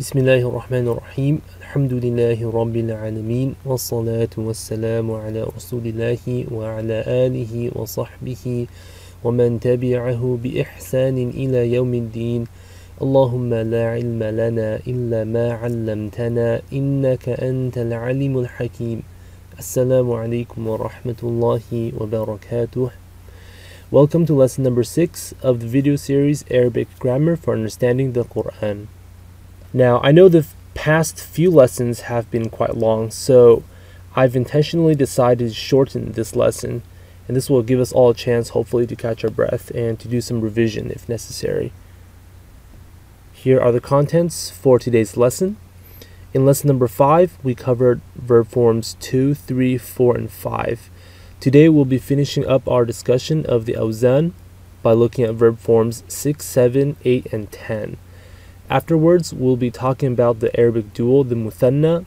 بسم الله الرحمن الرحيم الحمد لله رب العالمين والصلاة والسلام على رسول الله وعلى آله وصحبه ومن تبعه بإحسان إلى يوم الدين اللهم لا علم لنا إلا ما علمتنا إنك أنت العليم الحكيم السلام عليكم ورحمة الله وبركاته Welcome to lesson number 6 of the video series Arabic Grammar for Understanding the Quran. Now, I know the past few lessons have been quite long, so I've intentionally decided to shorten this lesson, and this will give us all a chance, hopefully, to catch our breath and to do some revision if necessary. Here are the contents for today's lesson. In lesson number 5, we covered verb forms 2, 3, 4, and 5. Today we'll be finishing up our discussion of the awzan by looking at verb forms 6, 7, 8, and 10. Afterwards, we'll be talking about the Arabic dual, the muthanna.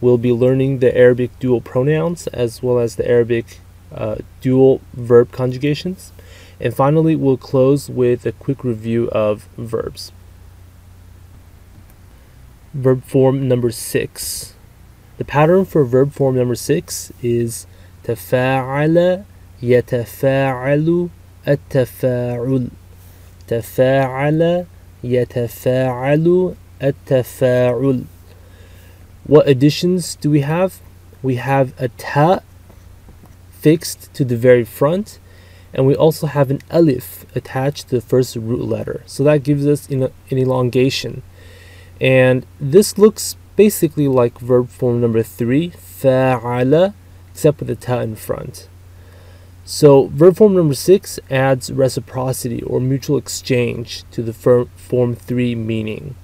We'll be learning the Arabic dual pronouns as well as the Arabic uh, dual verb conjugations. And finally, we'll close with a quick review of verbs. Verb form number 6. The pattern for verb form number 6 is تفاعل يتفاعل التفاعل تفاعل يتفاعل التفاعل What additions do we have? We have a ta fixed to the very front and we also have an alif attached to the first root letter. So that gives us an elongation. And this looks basically like verb form number 3, فَعَلَ except with the ta in front. So verb form number six adds reciprocity or mutual exchange to the form three meaning.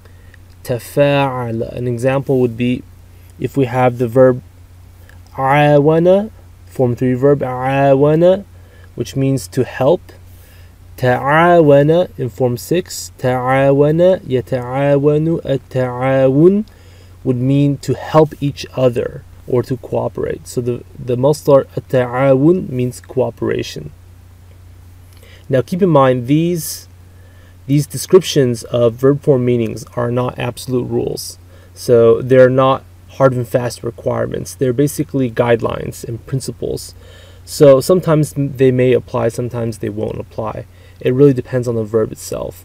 Tafa'ala. An example would be if we have the verb awana, form three verb awana, which means to help. Ta'awana in form six. Ta'awana yata'awanu at-ta'awun would mean to help each other or to cooperate. So the, the masdar ta'awun means cooperation. Now keep in mind these these descriptions of verb form meanings are not absolute rules. So they're not hard and fast requirements. They're basically guidelines and principles. So sometimes they may apply, sometimes they won't apply. It really depends on the verb itself.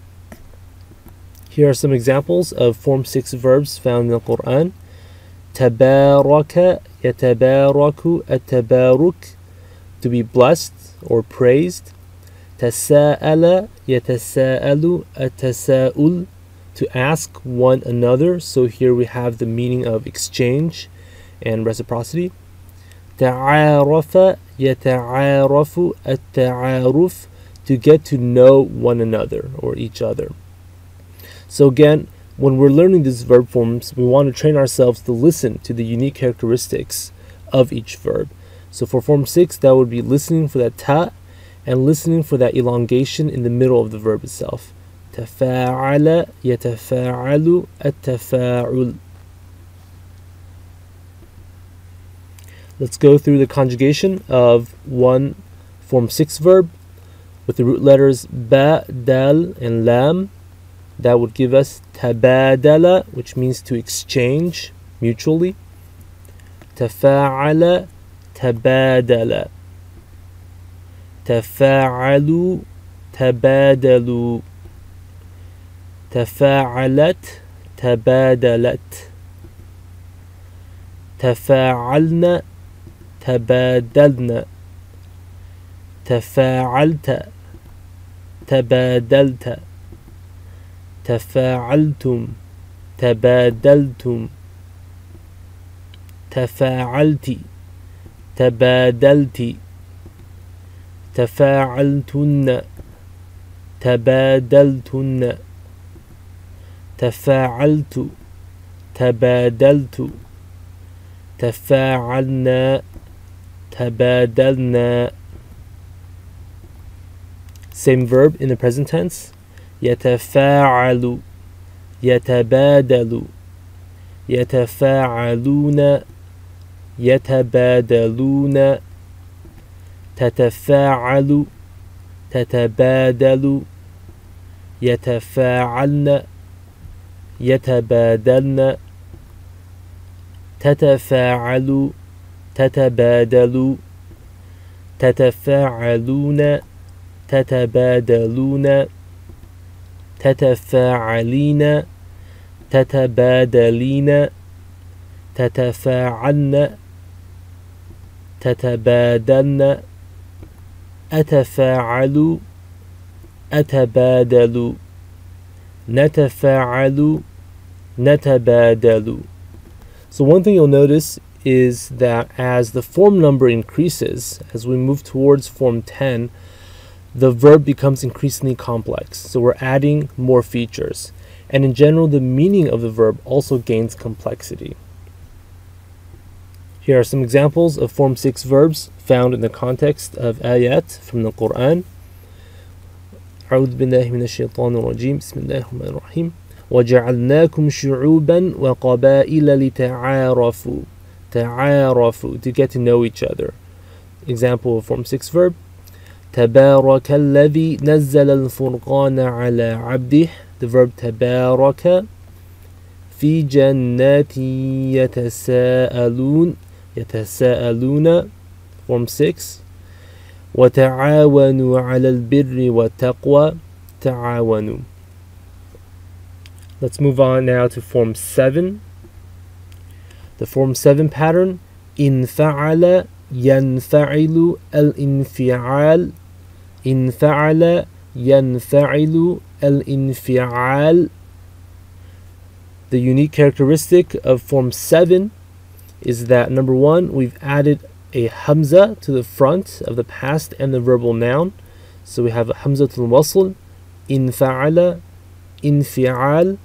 Here are some examples of form 6 verbs found in the Quran. تبارك يتبارك التبارك to be blessed or praised تساءل يتساءل التساؤل to ask one another so here we have the meaning of exchange and reciprocity تعارف يتعارف التعارف to get to know one another or each other so again when we're learning these verb forms, we want to train ourselves to listen to the unique characteristics of each verb. So for form 6, that would be listening for that ta and listening for that elongation in the middle of the verb itself. تفاعل يتفاعل التفاعل Let's go through the conjugation of one form 6 verb with the root letters ba, dal, and lam that would give us tabadala, which means to exchange mutually. Tafa'ala, tabadala. Tafa'alu, tabadalu. تفاعلت تبادلت تفاعلنا تبادلنا تفاعلت تبادلت تفاعلتم تبادلتم. تفاعلت تبادلت. تفاعلتن تبادلتن. تفاعلت تبادلت. تفاعلنا تبادلنا. Same verb in the present tense. يتفاعل يتبادل يتفاعلون يتبادلون تتفاعل تتبادل يتفاعلن يتبادلن تتفاعل تتبادل تتفاعلون تتبادلون. تتفاعلين تتبادلين تتفاعلن تتبادلن أتفاعل أتبادل نتفاعل نتبادل So one thing you'll notice is that as the form number increases, as we move towards form 10, the verb becomes increasingly complex. So we're adding more features. And in general, the meaning of the verb also gains complexity. Here are some examples of Form 6 verbs found in the context of ayat from the Quran. أعوذ بالله من الشيطان الرجيم بسم الله الرحمن الرحيم وجعلناكم شعوبا وقبائل لتعارفوا تعارفوا to get to know each other example of form 6 verb تبارك الذي نزل الفرقان على عبده. The verb تبارك في جنات يتساءلون يتساءلون. Form 6 وتعاونوا على البر والتقوى. تعاونوا. Let's move on now to form 7. The form 7 pattern. إن فعل ينفعل الانفعال. Infa'ala, yanfa'ilu, al-infi'al. The unique characteristic of form 7 is that number one, we've added a hamza to the front of the past and the verbal noun. So we have hamza to wasl, infa'ala, infi'al,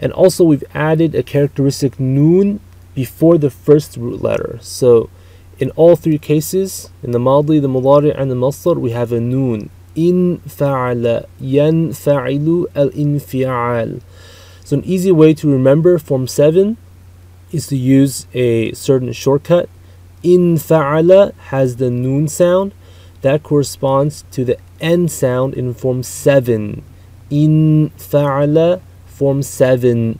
and also we've added a characteristic noon before the first root letter. So in all three cases, in the madi, the mudari, and the masdar, we have a noon. In fa'ala, yan fa'ilu al infi'al. So an easy way to remember form 7 is to use a certain shortcut. In fa'ala has the noon sound. That corresponds to the end sound in form 7. In fa'ala, form 7.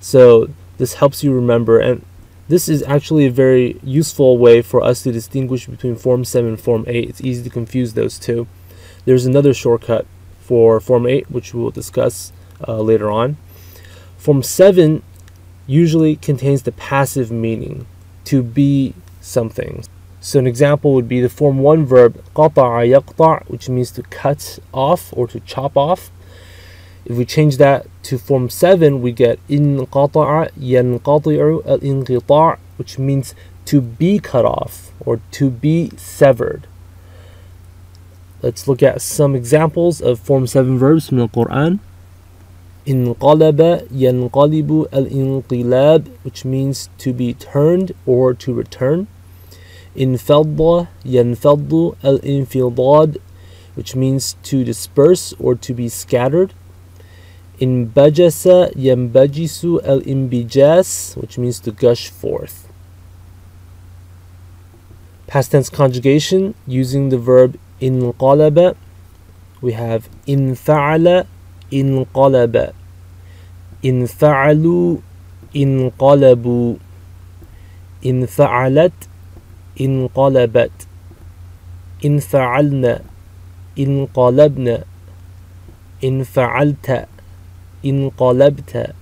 So this helps you remember. And this is actually a very useful way for us to distinguish between form 7 and form 8. It's easy to confuse those two. There's another shortcut for form 8, which we will discuss uh, later on. Form 7 usually contains the passive meaning to be something. So an example would be the form 1 verb قطع يقطع which means to cut off or to chop off. If we change that to form 7, we get inqata'a yanqati'u al-inqita' which means to be cut off or to be severed. Let's look at some examples of form 7 verbs from the Quran. Inqalaba yanqalibu al-inqilab which means to be turned or to return. Infadda yanfaddu al which means to disperse or to be scattered. Inbajasa yambajisu al imbijas, which means to gush forth. Past tense conjugation using the verb inqalaba. We have infa'ala, inqalaba. Infa'alu, inqalabu. Infa'alat, inqalabat. Infa'alna, inqalabna. Infa'alta, انقلبت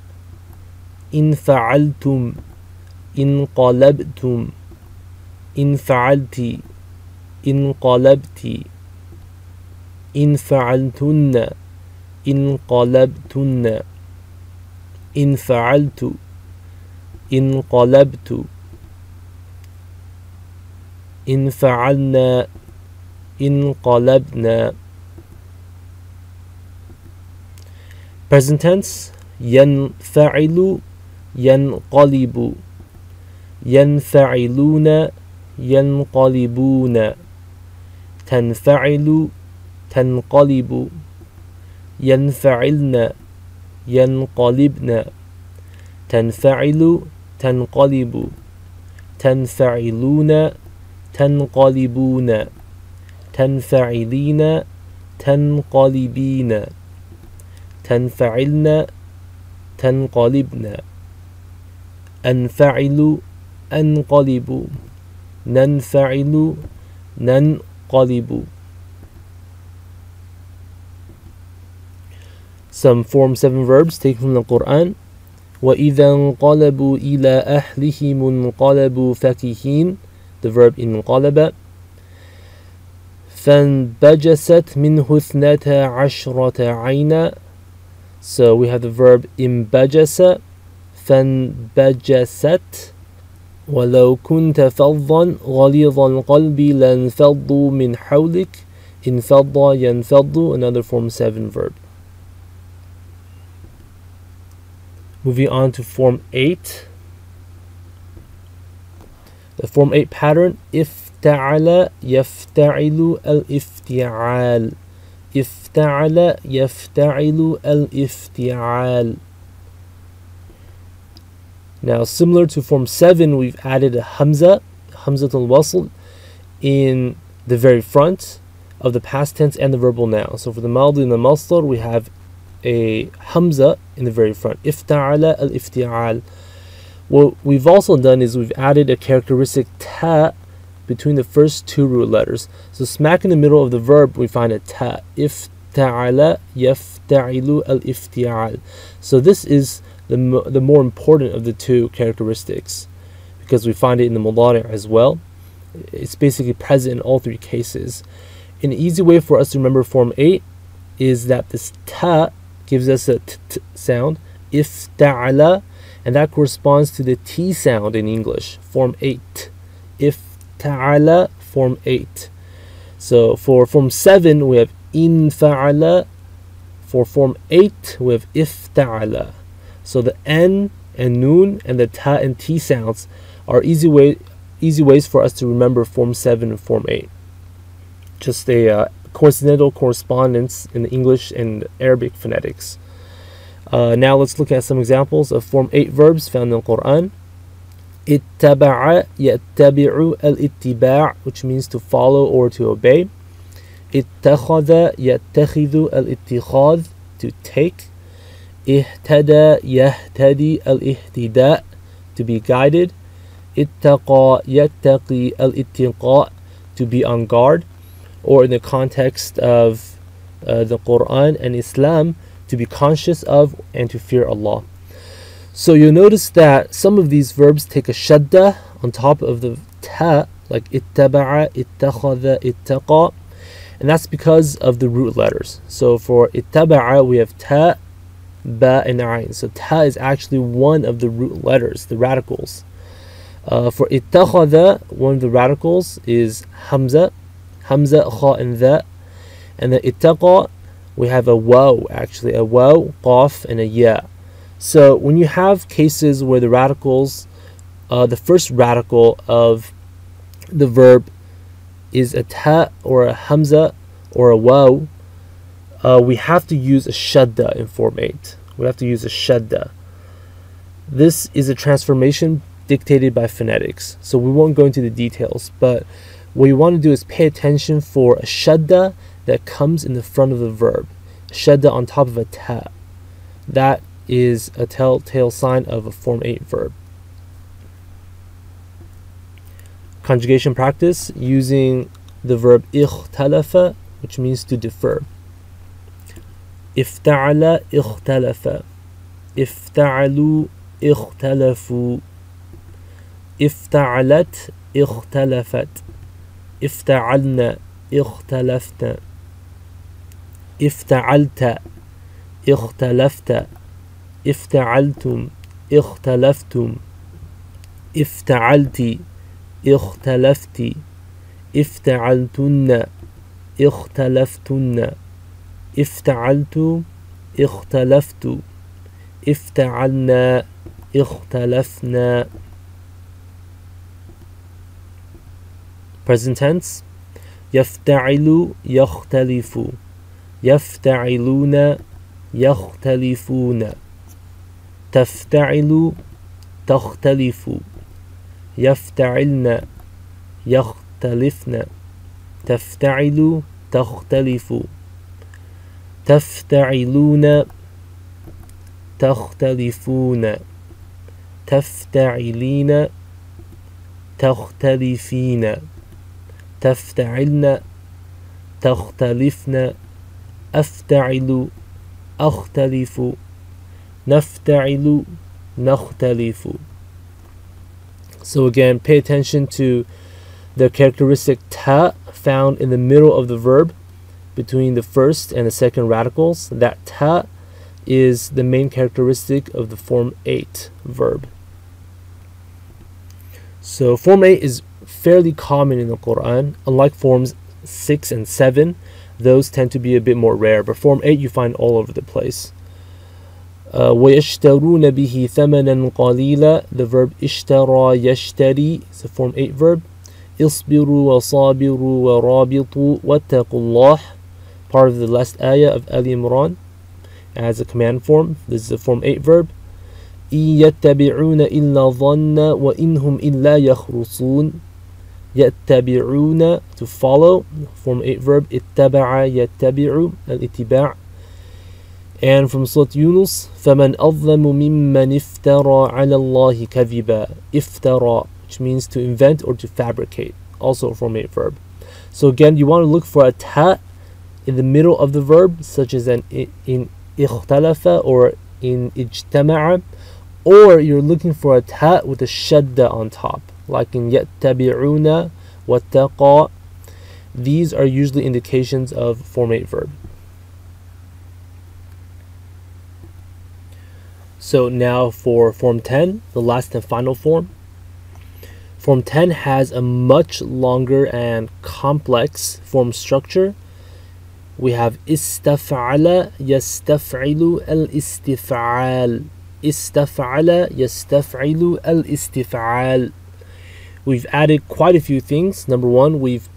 إن فعلتم انقلبتم إن فعلت انقلبت إن فعلتن انقلبتن إن فعلت انقلبت إن فعلنا انقلبنا Present tense ينفعل ينقلب. ينفعلون ينقلبون. تنفعل تنقلب. ينفعلن ينقلبن. تنفعل تنقلب. تنفعلون تنقلبون. تنفعلين تنقلبين. تنفعلن تنقلبن أنفعل أنقلب. ننفعل ننقلب. Some Form 7 verbs taken from the Quran. وإذا انقلبوا إلى أهلهم انقلبوا فكهين. The verb انقلب. فانبجست منه اثنتا عشرة عينا. so we have the verb انبجس فانبجست ولو كنت فظا غليظ القلب لانفضوا من حولك انفض ينفض another form 7 verb moving on to form 8 the form 8 pattern افتعل يفتعل الافتعال افتعل يفتعل الافتعال. Now similar to form 7 we've added a hamza hamzatul wasl in the very front of the past tense and the verbal noun. So for the madi and the masdar we have a hamza in the very front. افتعل الافتعال. What we've also done is we've added a characteristic ta between the first two root letters. So smack in the middle of the verb, we find a ta. If Ifta'ala yafta'ilu al ifti'al. So this is the, the more important of the two characteristics because we find it in the mudari as well. It's basically present in all three cases. An easy way for us to remember form 8 is that this ta gives us a t, -t sound, if ta'ala, and that corresponds to the t sound in English, form 8. If ta'ala, form 8. So for form 7, we have in fa'ala. For form 8, we have if ta'ala. So the n and noon and the ta and t sounds are easy way easy ways for us to remember form 7 and form 8. Just a uh, coincidental correspondence in the English and Arabic phonetics. Uh, now let's look at some examples of form 8 verbs found in the Quran ittaba'a yattabi'u al-ittiba' which means to follow or to obey. Ittakhadha yattakhidhu al-ittikhadh to take. Ihtada yahtadi al-ihtida' to be guided. Ittaqa yattaqi al-ittiqa' to be on guard. Or in the context of uh, the Quran and Islam to be conscious of and to fear Allah so you'll notice that some of these verbs take a shadda on top of the ta like ittaba'a, ittakhadha, ittaqa and that's because of the root letters so for ittaba'a we have ta ba and ayn. So ta is actually one of the root letters, the radicals. Uh, for ittakhadha, one of the radicals is hamza, hamza, kha, and the. And the ittaqa, we have a waw actually, a waw, qaf, and a ya. So when you have cases where the radicals, uh, the first radical of the verb is a ta or a hamza or a waw, uh, we have to use a shadda in Form 8. We have to use a shadda. This is a transformation dictated by phonetics, so we won't go into the details, but what you want to do is pay attention for a shadda that comes in the front of the verb, shadda on top of a ta. That is a telltale sign of a Form 8 verb. Conjugation practice using the verb ikhtalafa, which means to defer. افتعل اختلف افتعلوا اختلفوا افتعلت اختلفت افتعلنا اختلفت افتعلت اختلفت افتعلتم اختلفتم. افتعلت اختلفت. افتعلتن اختلفتن. افتعلت اختلفت. افتعلنا اختلفنا. Present tense. يفتعل يختلف. يفتعلون يختلفون. تفتعل تختلف. يفتعلن يختلفن. تفتعل تختلف. تفتعلون تختلفون. تفتعلين تختلفين. تفتعلن تختلفن. أفتعل أختلف. نفتعل نختلف So again, pay attention to the characteristic ta found in the middle of the verb between the first and the second radicals. That ta is the main characteristic of the form 8 verb. So form 8 is fairly common in the Quran, unlike forms 6 and 7. Those tend to be a bit more rare, but form 8 you find all over the place. Uh, وَيَشْتَرُونَ بِهِ ثَمَنًا قَلِيلًا. The verb اشترى يشتري is a form 8 verb. اصبروا وصابروا ورابطوا واتقوا الله. Part of the last ayah of Ali Imran. As a command form. This is a form 8 verb. إن يتبعون إلا ظن وإنهم إلا يخرصون. يتبعون to follow. Form 8 verb. اتبع يتبع. الاتباع and from Surah Yunus فمن أظلم ممن افترى على الله كذبا افترى which means to invent or to fabricate also a form 8 verb so again you want to look for a ta in the middle of the verb such as an in ikhtalafa or in ijtama'a or you're looking for a ta with a shadda on top like in yattabi'una wattaqa these are usually indications of form 8 verb So now for Form 10, the last and final form. Form 10 has a much longer and complex form structure. We have istaf'ala yastaf'ilu al-istif'al. Istaf'ala yastaf'ilu al-istif'al. We've added quite a few things. Number one, we've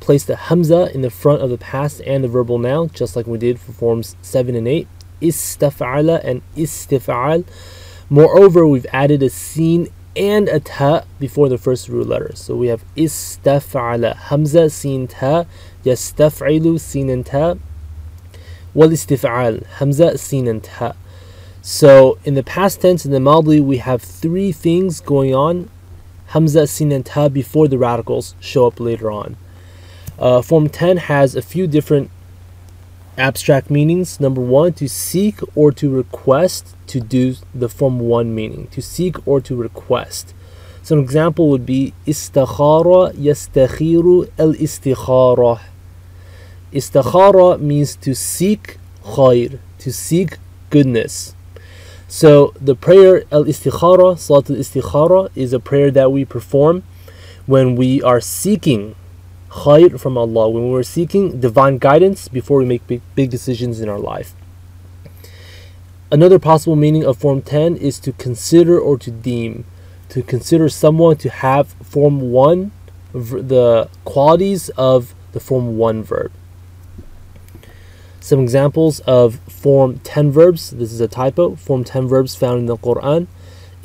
placed the hamza in the front of the past and the verbal noun, just like we did for forms 7 and 8. Istaf'ala and istif'al. Moreover, we've added a sin and a ta before the first root letter. So we have istaf'ala, hamza, sin, ta, yastaf'ilu, sin and ta, wal istif'al, hamza, sin and ta. So in the past tense, in the Madi, we have three things going on. Hamza, Sin, and Ta before the radicals show up later on. Uh, form 10 has a few different abstract meanings. Number one, to seek or to request to do the form 1 meaning. To seek or to request. So an example would be istakhara yastakhiru al istikhara. Istakhara means to seek khair, to seek goodness. So the prayer al istikhara, salat al istikhara, is a prayer that we perform when we are seeking khair from Allah, when we're seeking divine guidance before we make big, big decisions in our life. Another possible meaning of Form 10 is to consider or to deem. To consider someone to have Form 1, the qualities of the Form 1 verb. Some examples of Form 10 verbs. This is a typo. Form 10 verbs found in the Quran.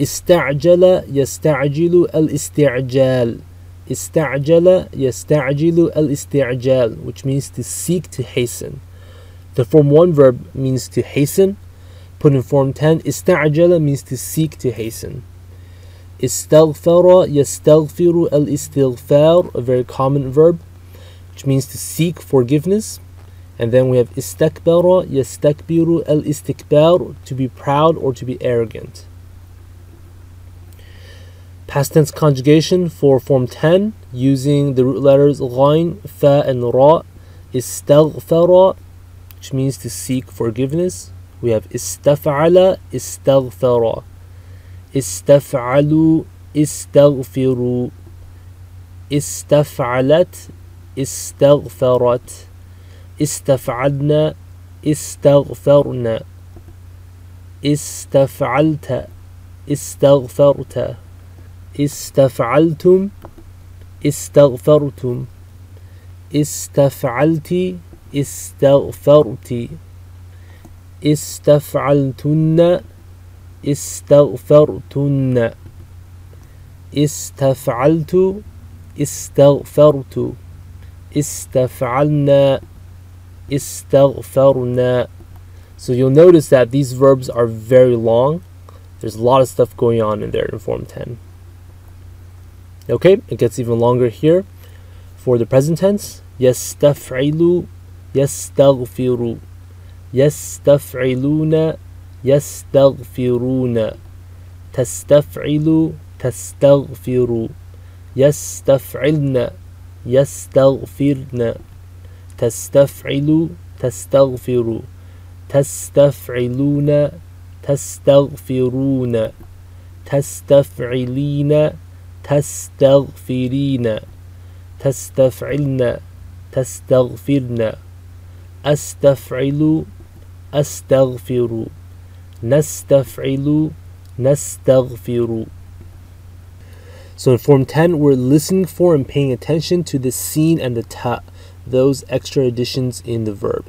استعجل يستعجل الاستعجال Ista'jala yastajilu al-isti'jal, which means to seek to hasten. The form 1 verb means to hasten. Put in form 10, ista'jala means to seek to hasten. Istaghfara yastaghfiru al-istighfar, a very common verb, which means to seek forgiveness. And then we have istakbara yastakbiru al-istikbar, to be proud or to be arrogant. Past tense conjugation for form 10 using the root letters ghain, fa, and ra. Istaghfara, which means to seek forgiveness. We have istaf'ala, istaghfara. Istaf'alu, istaghfiru. Istaf'alat, istaghfarat. استفعلنا استغفرنا استفعلت استغفرت استفعلتم استغفرتم استفعلت استغفرت استفعلتن استغفرتن استفعلت استغفرت استفعلنا استغفرنا So you'll notice that these verbs are very long. There's a lot of stuff going on in there in Form 10. Okay, it gets even longer here. For the present tense, يستفعل يستغفر يستفعلون يستغفرون تستفعل تستغفر يستفعلن يستغفرن تستفعل تستغفر تستفعلون تستغفرون تستفعلين تستغفرين تستفعلن تستغفرن أستفعل أستغفر نستفعل نستغفر So in Form 10, we're listening for and paying attention to the seen and the ta, those extra additions in the verb.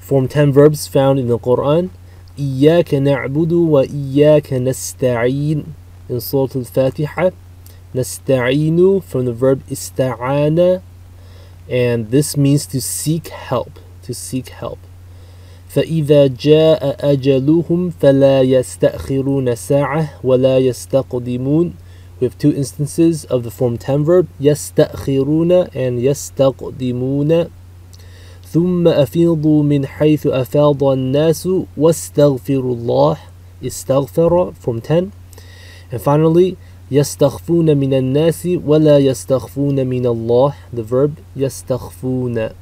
Form 10 verbs found in the Quran. إياك نعبد وإياك نستعين in Surah Al-Fatiha. Nasta'inu from the verb ista'ana and this means to seek help, to seek help. فإذا جاء أجلهم فلا يستأخرون ساعة ولا يستقدمون We have two instances of the form 10 verb يستأخرون and يستقدمون ثم أفيضوا من حيث أفاض الناس واستغفروا الله استغفر form 10 and finally يستخفون من الناس ولا يستخفون من الله the verb يستخفون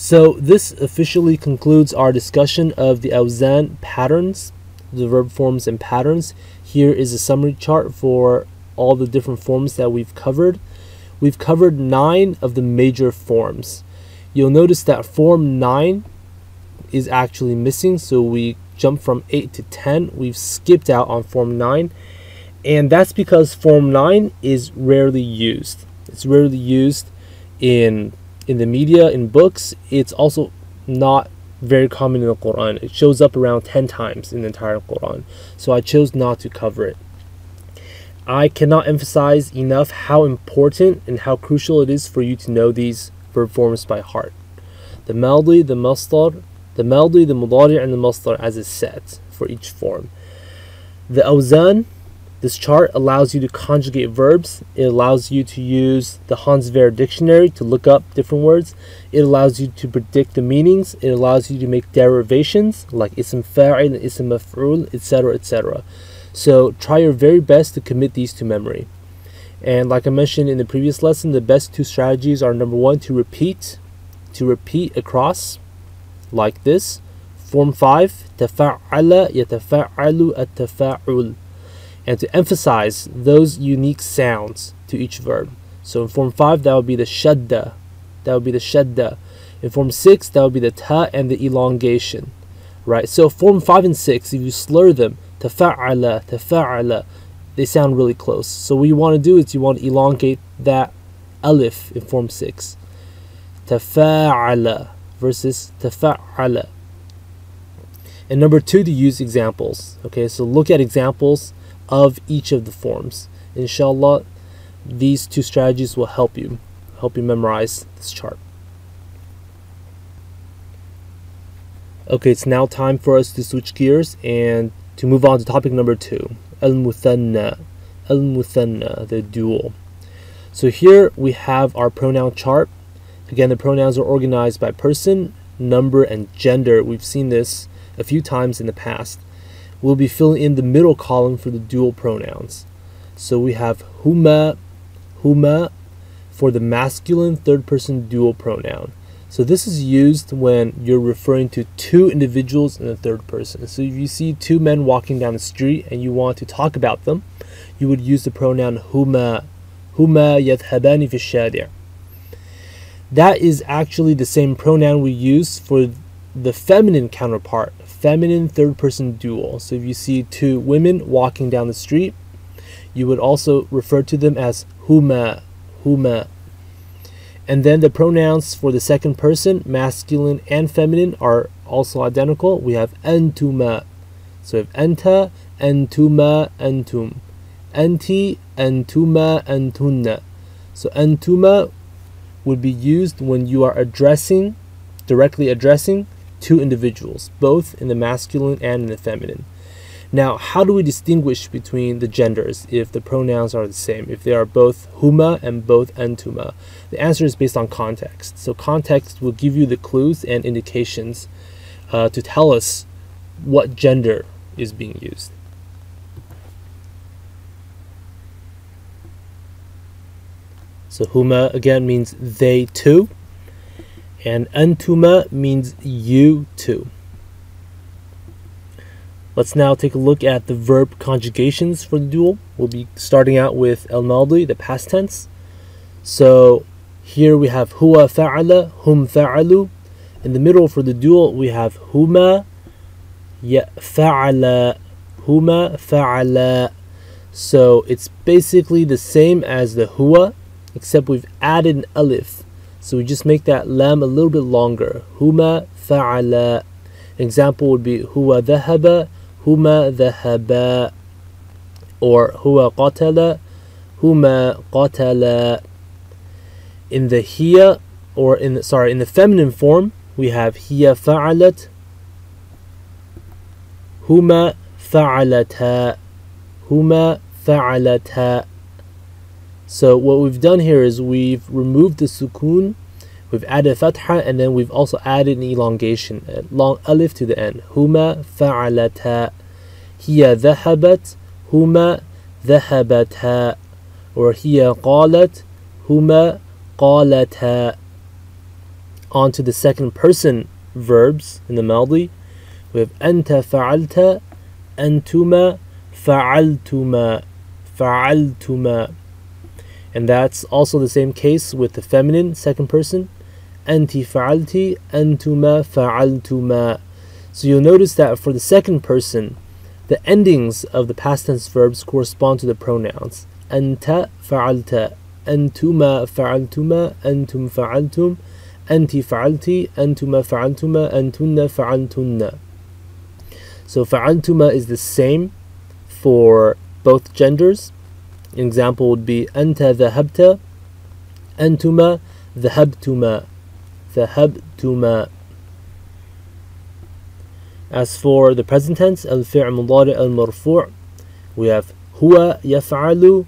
So this officially concludes our discussion of the awzan patterns, the verb forms and patterns. Here is a summary chart for all the different forms that we've covered. We've covered nine of the major forms. You'll notice that form nine is actually missing, so we jump from 8 to 10. We've skipped out on form 9, and that's because form 9 is rarely used. It's rarely used in in the media, in books, it's also not very common in the Quran. It shows up around 10 times in the entire Quran. So I chose not to cover it. I cannot emphasize enough how important and how crucial it is for you to know these verb forms by heart. The Madi, the Masdar, the Madi, the Mudari, and the Masdar as a set for each form. The Awzan, this chart allows you to conjugate verbs. It allows you to use the Hans Wehr dictionary to look up different words. It allows you to predict the meanings. It allows you to make derivations like ism fa'il and ism maf'ul, etc., etc. So try your very best to commit these to memory. And like I mentioned in the previous lesson, the best two strategies are number one, to repeat, to repeat across, like this. Form 5, تفعل يتفعل التفاعل and to emphasize those unique sounds to each verb. So in form 5, that would be the shadda. That would be the shadda. In form 6, that would be the ta and the elongation. Right? So form 5 and 6, if you slur them, tafa'ala, tafa'ala, they sound really close. So what you want to do is you want to elongate that alif in form 6. Tafa'ala versus tafa'ala. And number two, to use examples. Okay, so look at examples of each of the forms. Inshallah, these two strategies will help you, help you memorize this chart. Okay, it's now time for us to switch gears and to move on to topic number two, al-muthanna, al-muthanna, the dual. So here we have our pronoun chart. Again, the pronouns are organized by person, number, and gender. We've seen this a few times in the past we'll be filling in the middle column for the dual pronouns. So we have huma, huma for the masculine third person dual pronoun. So this is used when you're referring to two individuals in the third person. So if you see two men walking down the street and you want to talk about them, you would use the pronoun huma, huma yadhabani fi. That is actually the same pronoun we use for the feminine counterpart feminine third person dual. So if you see two women walking down the street, you would also refer to them as huma, huma. And then the pronouns for the second person, masculine and feminine, are also identical. We have antuma. So we have anta, antuma, antum. Anti, antuma, antunna. So antuma would be used when you are addressing, directly addressing two individuals, both in the masculine and in the feminine. Now, how do we distinguish between the genders if the pronouns are the same, if they are both huma and both antuma? The answer is based on context. So, context will give you the clues and indications uh, to tell us what gender is being used. So huma again means they two, and antuma means you two. Let's now take a look at the verb conjugations for the dual. We'll be starting out with el madi, the past tense. So here we have huwa fa'ala, hum fa'alu. In the middle for the dual we have huma ya fa'ala, huma fa'ala. So it's basically the same as the huwa except we've added an alif. So we just make that lam a little bit longer. Huma fa'ala. Example would be huwa dhahaba, huma dhahaba. Or huwa qatala, huma qatala. In the hiya, or in the, sorry, in the feminine form, we have hiya fa'alat, huma fa'alata, huma fa'alata. So what we've done here is we've removed the sukun, we've added fatha, and then we've also added an elongation, a long alif to the end. Huma fa'alata. Hiya dhahabat. Huma dhahabata. Or hiya qalat. Huma qalata. On to the second person verbs in the Madi. We have anta fa'alta. Antuma fa'altuma. Fa'altuma. And that's also the same case with the feminine second person. Anti fa'alti, antuma fa'altuma. So you'll notice that for the second person, the endings of the past tense verbs correspond to the pronouns. Anta fa'alta, antuma fa'altuma, antum fa'altum, anti fa'alti, antuma fa'altuma, antunna fa'altunna. So fa'altuma is the same for both genders example would be أنت ذهبت أنتما ذهبتما ذهبتما As for the present tense الفعل مضارع المرفوع we have هو يفعل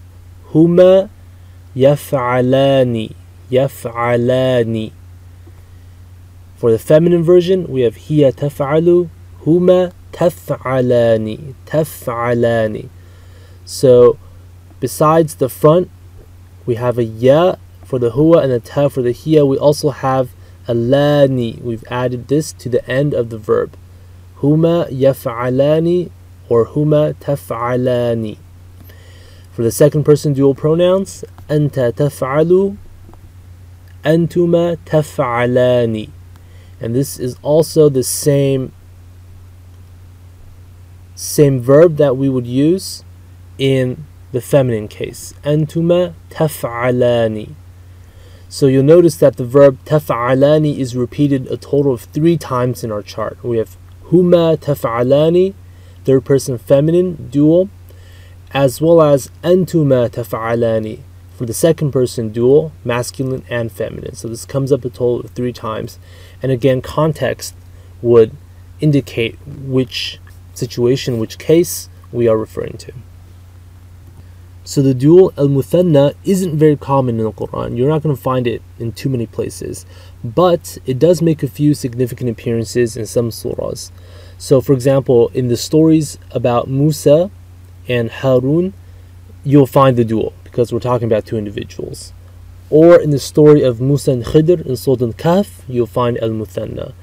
هما يفعلان يفعلان For the feminine version we have هي تفعل هما تفعلان تفعلان So Besides the front, we have a ya for the huwa and a ta for the hiya. We also have a lani. We've added this to the end of the verb. Huma yaf'alani or huma taf'alani. For the second person dual pronouns, anta taf'alu, antuma taf'alani. And this is also the same same verb that we would use in the feminine case. Antuma taf'alani. So you'll notice that the verb taf'alani is repeated a total of three times in our chart. We have huma taf'alani, third person feminine, dual, as well as antuma taf'alani for the second person dual, masculine and feminine. So this comes up a total of three times. And again, context would indicate which situation, which case we are referring to. So the dual al muthanna isn't very common in the Quran. You're not going to find it in too many places, but it does make a few significant appearances in some surahs. So, for example, in the stories about Musa and Harun, you'll find the dual because we're talking about two individuals. Or in the story of Musa and Khidr in Surah Al-Kahf, you'll find al muthanna.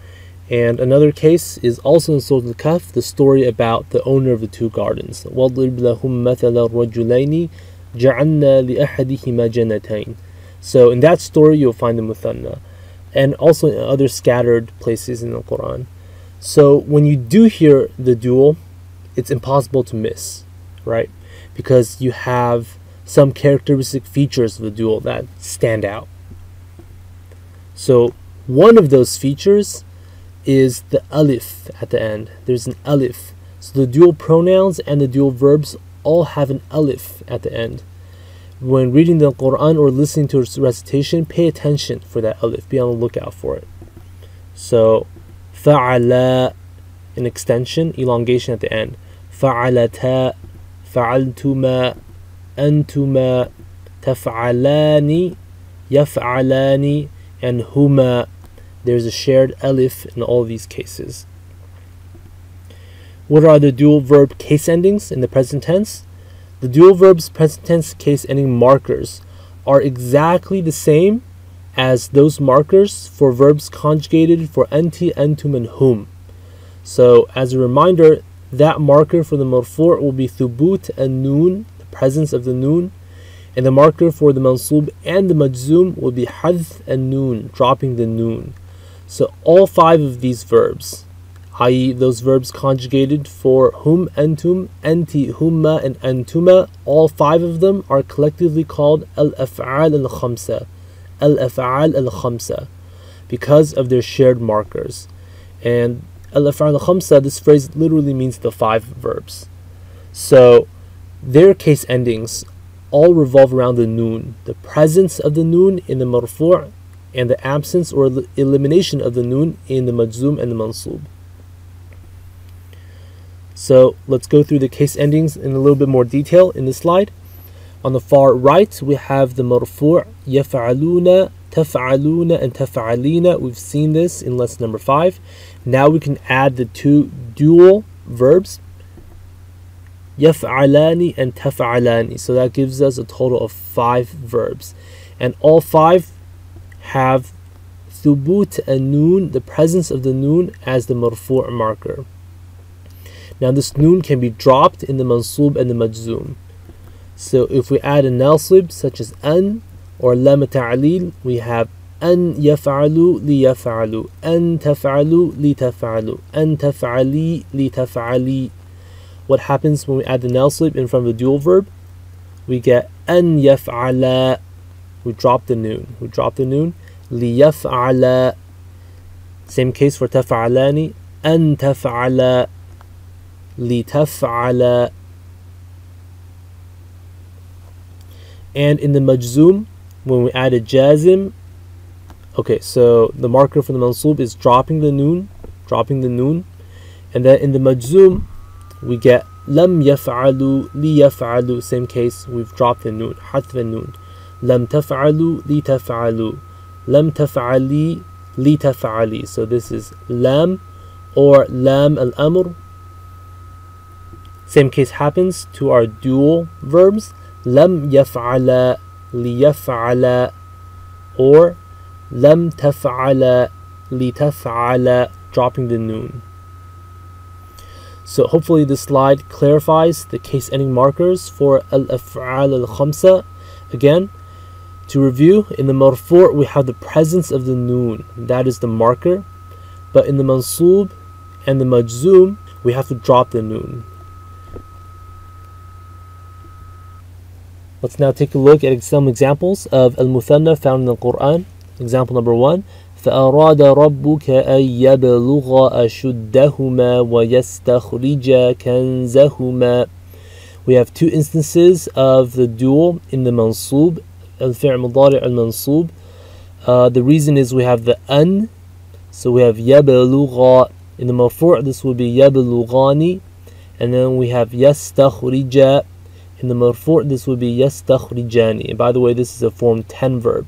And another case is also in Surah Al-Kahf, the story about the owner of the two gardens. وَضْرِبْ لَهُمْ مَثَلَ الرَّجُلَيْنِ جَعَلْنَا لِأَحَدِهِمَا جَنَّتَيْنِ So in that story you'll find the muthanna. And also in other scattered places in the Quran. So when you do hear the dual, it's impossible to miss, right? Because you have some characteristic features of the dual that stand out. So one of those features is the alif at the end. There's an alif. So the dual pronouns and the dual verbs all have an alif at the end. When reading the Quran or listening to its recitation, pay attention for that alif. Be on the lookout for it. So, fa'ala, an extension, elongation at the end. Fa'alata, fa'altuma, antuma, taf'alani, yaf'alani, and huma, there's a shared alif in all these cases. What are the dual verb case endings in the present tense? The dual verbs present tense case ending markers are exactly the same as those markers for verbs conjugated for anti, antum, and hum. So, as a reminder, that marker for the marfu' will be thubut and noon, the presence of the noon, and the marker for the mansub and the majzum will be hadf and noon, dropping the noon. So, all five of these verbs i.e., those verbs conjugated for hum, antum, anti, huma, and antuma, all five of them are collectively called al-af'al al-khamsa, al-af'al al-khamsa, because of their shared markers. And al-af'al al-khamsa, this phrase literally means the five verbs. So, their case endings all revolve around the noon, the presence of the noon in the marfu' and the absence or elimination of the noon in the majzum and the mansub. So let's go through the case endings in a little bit more detail in this slide. On the far right, we have the marfu' yaf'aluna, taf'aluna, and taf'alina. We've seen this in lesson number five. Now we can add the two dual verbs, yaf'alani and taf'alani. So that gives us a total of five verbs. And all five have thubut and noon, the presence of the noon as the marfu' marker. Now this noon can be dropped in the mansub and the majzum. So if we add a nasib such as an or lam ta'lil, we have an yaf'alu li yaf'alu, an taf'alu li taf'alu, an taf'ali li taf'ali. What happens when we add the nasib in front of the dual verb? We get an yaf'ala. We drop the noon. We drop the noon ليفعل Same case for تفعلاني أن تفعل لتفعل and in the majzum when we add a jazim okay so the marker for the mansub is dropping the noon dropping the noon and then in the majzum we get lam yaf'alu li yaf'alu same case we've dropped the noon حذف النون lam taf'alu li taf'alu لم تفعلي li taf'ali. So this is lam or lam al amr. Same case happens to our dual verbs. لم يفعل li yaf'ala or لم تفعل li taf'ala dropping the noon. So hopefully this slide clarifies the case ending markers for al-af'al al-khamsa. Again, to review, in the marfu' we have the presence of the noon, that is the marker. But in the mansub and the majzum, we have to drop the noon. Let's now take a look at some examples of al-muthanna found in the Quran. Example number one. فأراد ربك أن يبلغ أشدهما ويستخرج كنزهما We have two instances of the dual in the mansub, al-fi'l mudari' al-mansub. Uh, the reason is we have the an, so we have يبلغ in the marfu' this will be يبلغani, and then we have يستخرج in the marfu' this would be yastakhrijani. And by the way, this is a form 10 verb.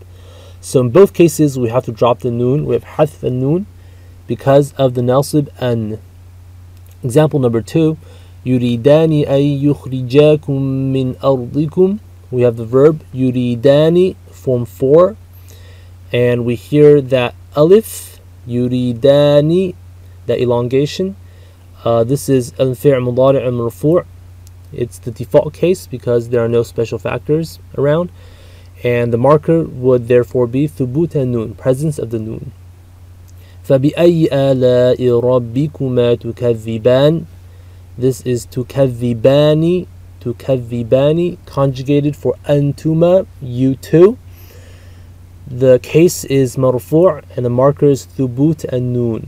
So in both cases, we have to drop the noon. We have hath and noon because of the nasib an. Example number two, yuridani ay yukhrijakum min ardikum. We have the verb yuridani, form 4. And we hear that alif, yuridani, that elongation. Uh, this is al-fi' mudari' al-marfu' It's the default case because there are no special factors around. And the marker would therefore be ثبوت النون, presence of the noon. فبأي آلاء ربكما تكذبان This is تكذبان تكذبان conjugated for أنتما you two. The case is marfu' and the marker is ثبوت النون.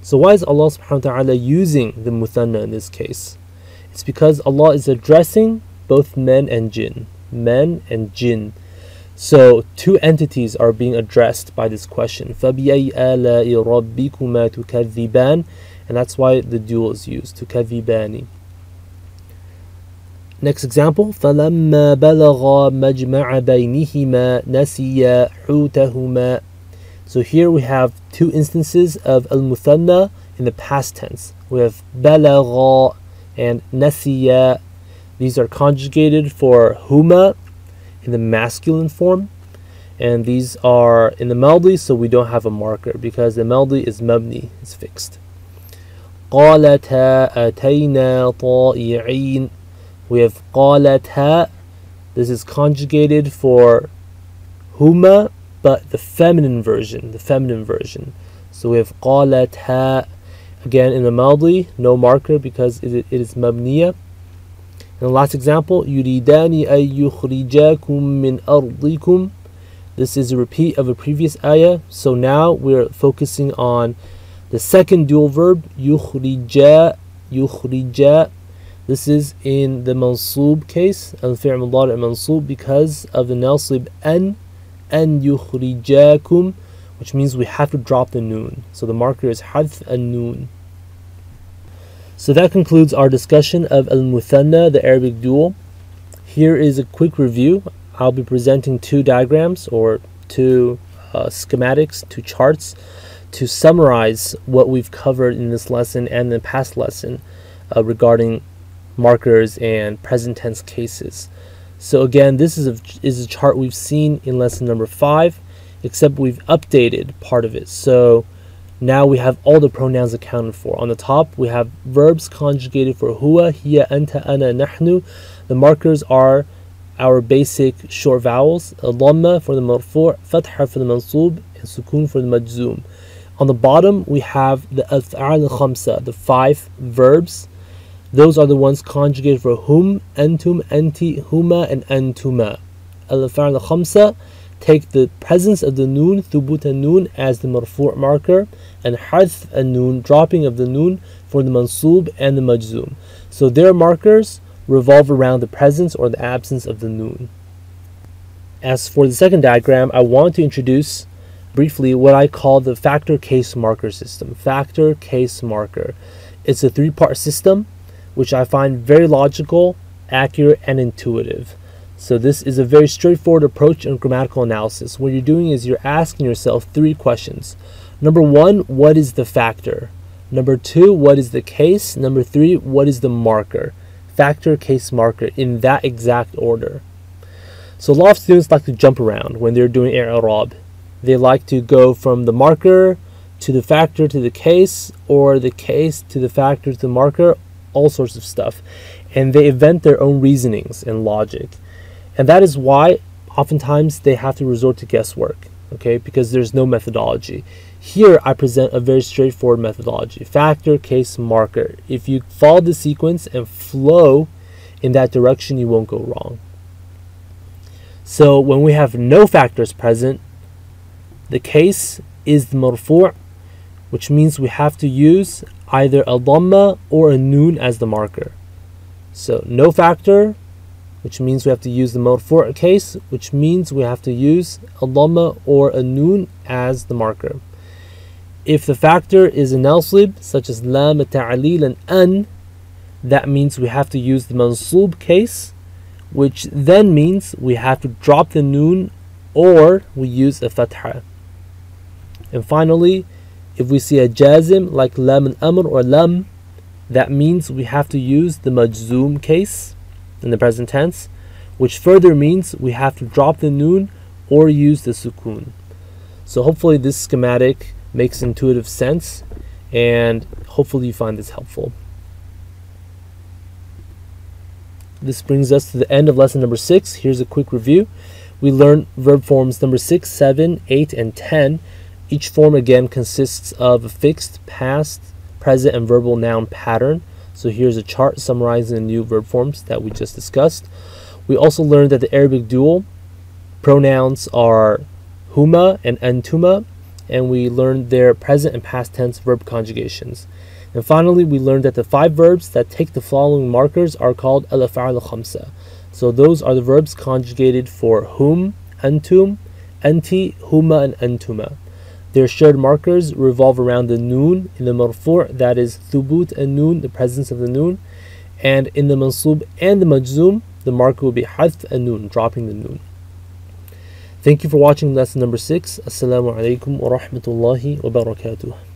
So why is Allah subhanahu wa ta'ala using the muthanna in this case? It's because Allah is addressing both men and jinn. men, and jinn. So two entities are being addressed by this question. فَبِأَيْ آلَاءِ رَبِّكُمَا تُكَذِّبَانِ And that's why the dual is used, تُكَذِّبَانِ Next example, فَلَمَّا بَلَغَ مَجْمَعَ بَيْنِهِمَا نَسِيَ حُوتَهُمَا So here we have two instances of al-muthanna in the past tense. We have بَلَغَ and نَسِيَ. These are conjugated for huma in the masculine form. And these are in the madi, so we don't have a marker because the madi is mabni, it's fixed. قَالَتَا أَتَيْنَا طَائِعِينَ we have qalatha. This is conjugated for huma, but the feminine version, the feminine version. So we have qalatha. Again, in the madi, no marker because it, it is mabniya. And the last example, yuridani ay yukhrijakum min ardikum. This is a repeat of a previous ayah. So now we're focusing on the second dual verb, yukhrija, yukhrija, this is in the mansub case, al-fi'l mudari' mansub, because of the nasib an, an yukhrijakum, which means we have to drop the noon. So the marker is hadf an noon. So that concludes our discussion of al-muthanna, the Arabic dual. Here is a quick review. I'll be presenting two diagrams or two uh, schematics, two charts, to summarize what we've covered in this lesson and the past lesson uh, regarding markers and present tense cases. So again, this is a, is a chart we've seen in lesson number five except we've updated part of it. So now we have all the pronouns accounted for. On the top, we have verbs conjugated for huwa, hiya, anta, ana, nahnu. The markers are our basic short vowels, dhamma for the marfu', fatha for the mansub, and sukun for the majzum. On the bottom, we have the af'al khamsa, the five verbs. Those are the ones conjugated for hum, antum, anti, huma, and antuma. Al-af'al khamsa take the presence of the noon, thubut and noon, as the marfu' marker, and hadf and noon, dropping of the noon, for the mansub and the majzum. So their markers revolve around the presence or the absence of the noon. As for the second diagram, I want to introduce briefly what I call the factor case marker system. Factor case marker. It's a three part system which I find very logical, accurate, and intuitive. So this is a very straightforward approach in grammatical analysis. What you're doing is you're asking yourself three questions. Number one, what is the factor? Number two, what is the case? Number three, what is the marker? Factor, case, marker in that exact order. So a lot of students like to jump around when they're doing i'rab. They like to go from the marker to the factor to the case or the case to the factor to the marker, all sorts of stuff. And they invent their own reasonings and logic. And that is why oftentimes they have to resort to guesswork, okay, because there's no methodology. Here I present a very straightforward methodology factor, case, marker. If you follow the sequence and flow in that direction, you won't go wrong. So when we have no factors present, the case is the marfu', which means we have to use either a dhamma or a noon as the marker. So no factor, which means we have to use the marfu' case, which means we have to use a dhamma or a noon as the marker. If the factor is a nasib, such as lam, ta'lil, and an, that means we have to use the mansub case, which then means we have to drop the noon or we use a fatha. And finally, if we see a jazim like lam and amr or lam, that means we have to use the majzum case in the present tense, which further means we have to drop the noon or use the sukun. So hopefully this schematic makes intuitive sense and hopefully you find this helpful. This brings us to the end of lesson number six. Here's a quick review. We learned verb forms number six, seven, eight, and 10. Each form again consists of a fixed, past, present, and verbal noun pattern. So here's a chart summarizing the new verb forms that we just discussed. We also learned that the Arabic dual pronouns are huma and antuma, and we learned their present and past tense verb conjugations. And finally, we learned that the five verbs that take the following markers are called al-af'al khamsa. So those are the verbs conjugated for hum, antum, anti, huma, and antuma. Their shared markers revolve around the noon in the marfu' that is thubut and noon, the presence of the noon, and in the mansub and the majzum, the marker will be hadf and noon, dropping the noon. Thank you for watching lesson number six. Assalamu alaikum wa rahmatullahi wa barakatuh.